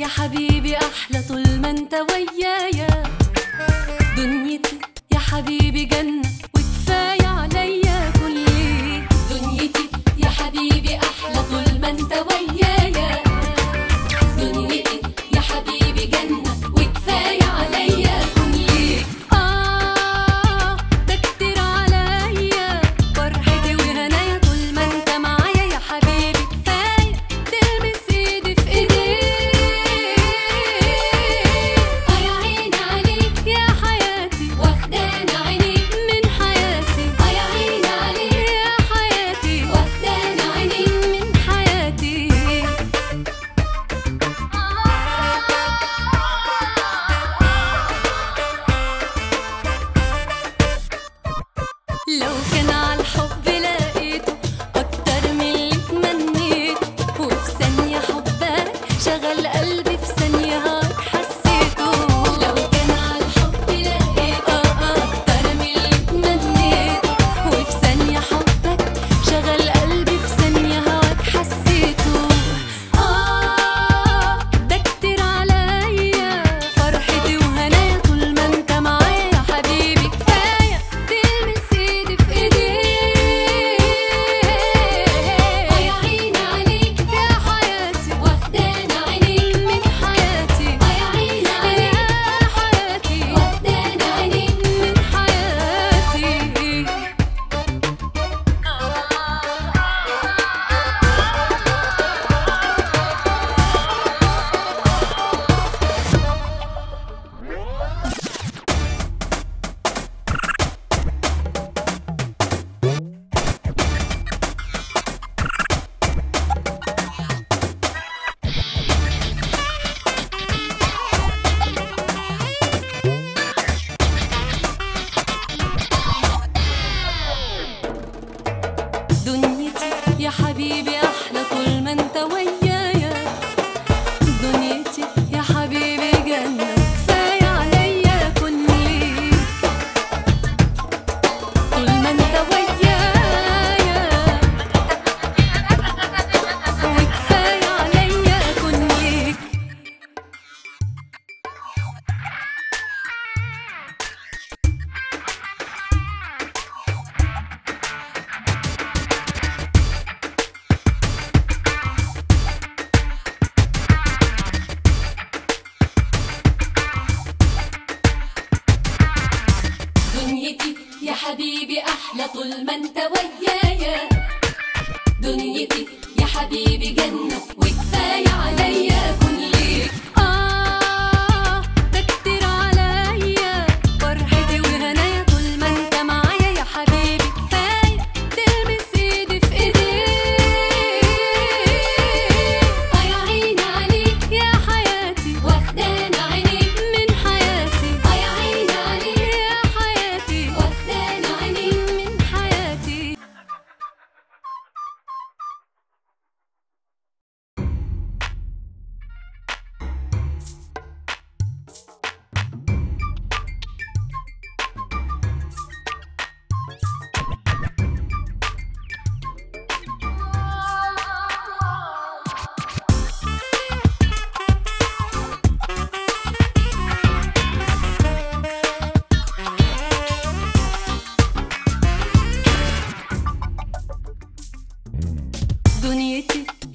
يا حبيبي أحلى طول ما أنت ويايا. دنيتي يا حبيبي جنة. حبيبي أحلى طول ما أنت ويايا دنيتي يا حبيبي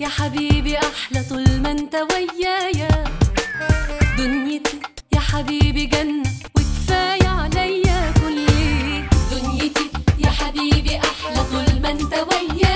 حبيبي أحلى طول ما أنت ويايا دنيتي يا حبيبي جنة وكفاية عليا كل دنيتي يا حبيبي أحلى طول ما أنت ويايا